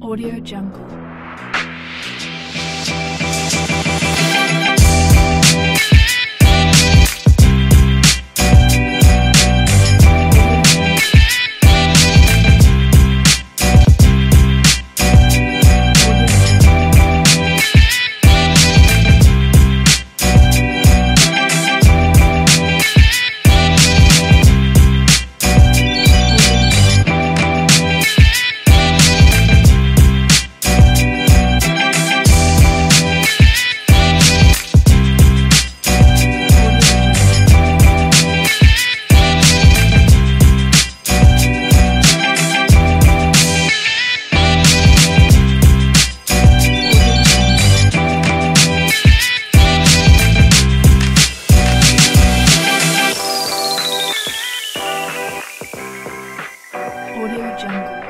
Audio Jungle. Audio Jungle.